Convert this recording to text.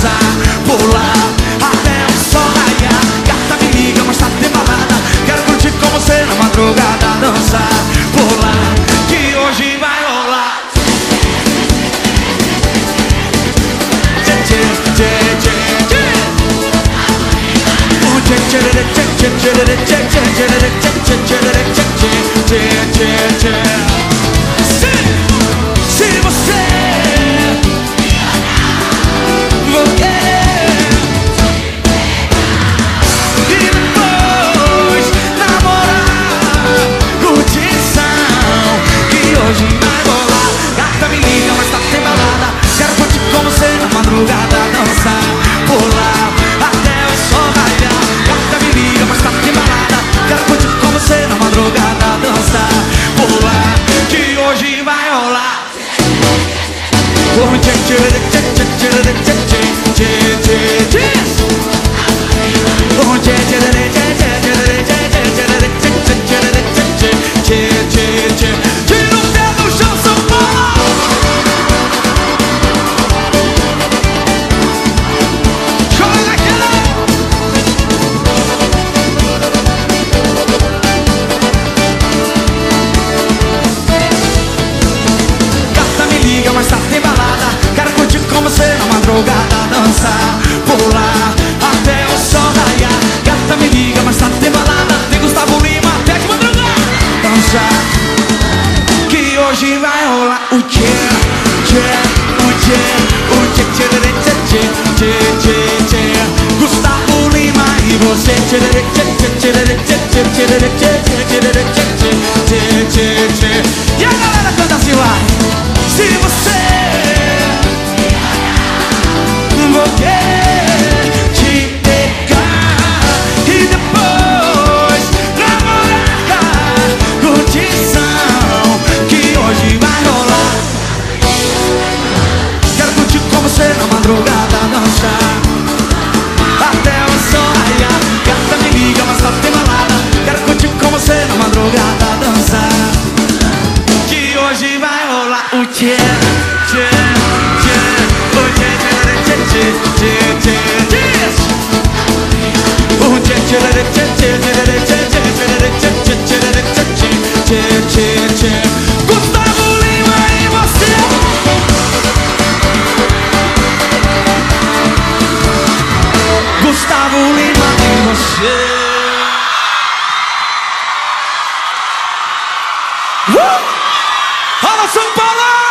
dançar, pular até o sol raiar. Gata me liga, mas tá de balada. Quero curtir com você na madrugada, dançar, pular, que hoje vai rolar. Tchê, tchê, tchê, tchê, tchê. Oh, tchê, tchê, tchê, tchê, tchê, tchê, tchê, tchê, tchê, tchê, tchê, tchê, tchê, tchê, na madrugada, dançar, pular até o sol raiar. Gata me liga, mas tá sem balada. Quero curtir com você na madrugada, dançar, pular que hoje vai rolar. Oh, tchê, tchê, tchê, tchê, tchê, tchê, tchê, tchê, tchê. Madrugada Dançar, pular, até o sol raiar Gata me liga, mas tá tem balada Tem Gustavo Lima até de madrugada Dançar, que hoje vai rolar o tchê Tchê, o tchê, o tchê, tchê, tchê, tchê, tchê, tchê, tchê Gustavo Lima e você tchê, tchê, tchê, tchê, tchê, tchê, tchê, tchê, tchê, tchê, tchê, tchê, tchê, tchê E madrugada dançar Até o sol raiar Gata me liga, mas tá tem balada Quero curtir com você na madrugada dançar Que hoje vai rolar o tchê, tchê, tchê tchê, tchê, tchê, tchê, tchê, tchê, tchê tchê, tchê, tchê, tchê, tchê, tchê 好了，升班了。